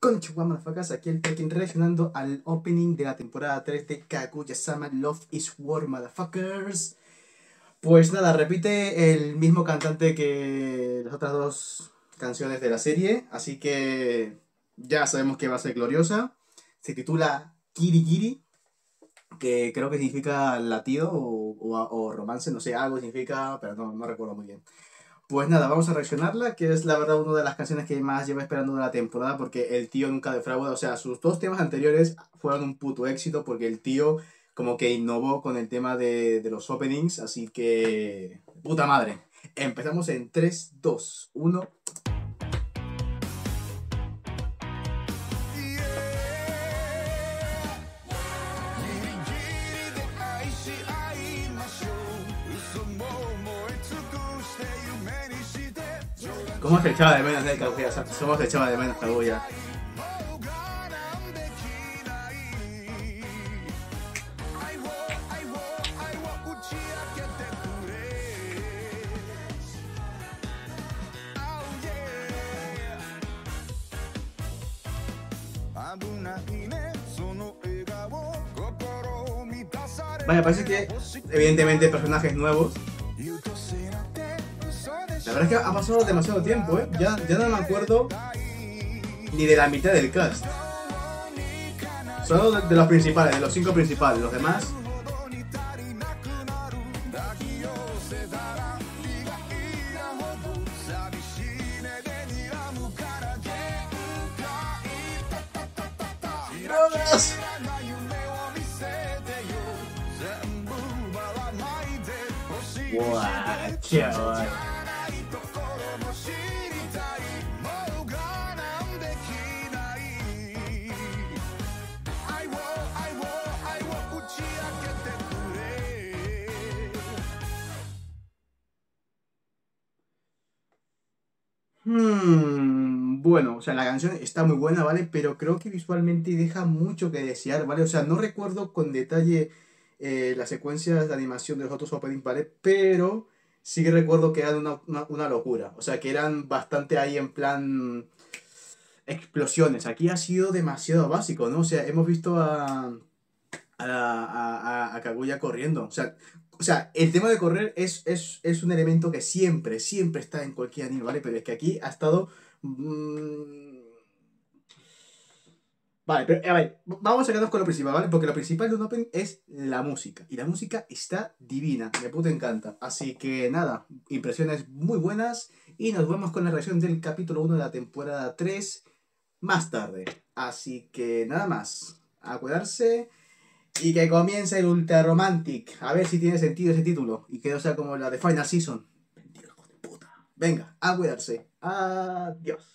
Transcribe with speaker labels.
Speaker 1: Konnichiwa, motherfuckers. Aquí el Tekken reaccionando al opening de la temporada 3 de Kaguya-sama Love is War, motherfuckers. Pues nada, repite el mismo cantante que las otras dos canciones de la serie, así que ya sabemos que va a ser gloriosa. Se titula Kiri Kiri, que creo que significa latido o, o, romance, no sé, algo significa, pero no, no recuerdo muy bien. Pues nada, vamos a reaccionarla, que es la verdad una de las canciones que más llevo esperando de la temporada, porque el tío nunca defrauda, o sea, sus dos temas anteriores fueron un puto éxito, porque el tío como que innovó con el tema de, de los openings, así que... ¡Puta madre! Empezamos en 3, 2, 1... ¿Cómo se echaba de menos de Kaguya? Somos se echaba de menos Kaguya. Vaya, parece que evidentemente personajes nuevos. La verdad es que ha pasado demasiado tiempo, ¿eh? Ya, ya no me acuerdo ni de la mitad del cast. Solo de, los principales, de los cinco principales. Los demás ¡Dios! ¡Guau, chaval! Hmm, bueno, o sea, la canción está muy buena, ¿vale? Pero creo que visualmente deja mucho que desear, ¿vale? O sea, no recuerdo con detalle eh, las secuencias de animación de los otros openings, ¿vale? Pero sí que recuerdo que eran una, una, una, locura. O sea, que eran bastante ahí en plan explosiones. Aquí ha sido demasiado básico, ¿no? O sea, hemos visto a, a, a, a Kaguya corriendo. O sea, o sea, el tema de correr es, es, es, un elemento que siempre, siempre está en cualquier anime, ¿vale? Pero es que aquí ha estado... Mmm... Vale, pero a ver, vamos a quedarnos con lo principal, ¿vale? Porque lo principal de un Open es la música. Y la música está divina, me puto encanta. Así que nada, impresiones muy buenas. Y nos vemos con la reacción del capítulo 1 de la temporada 3 más tarde. Así que nada más, a cuidarse. Y que comience el Ultra Romantic. A ver si tiene sentido ese título. Y que no sea como la de Final Season. Puta. Venga, a cuidarse. Adiós.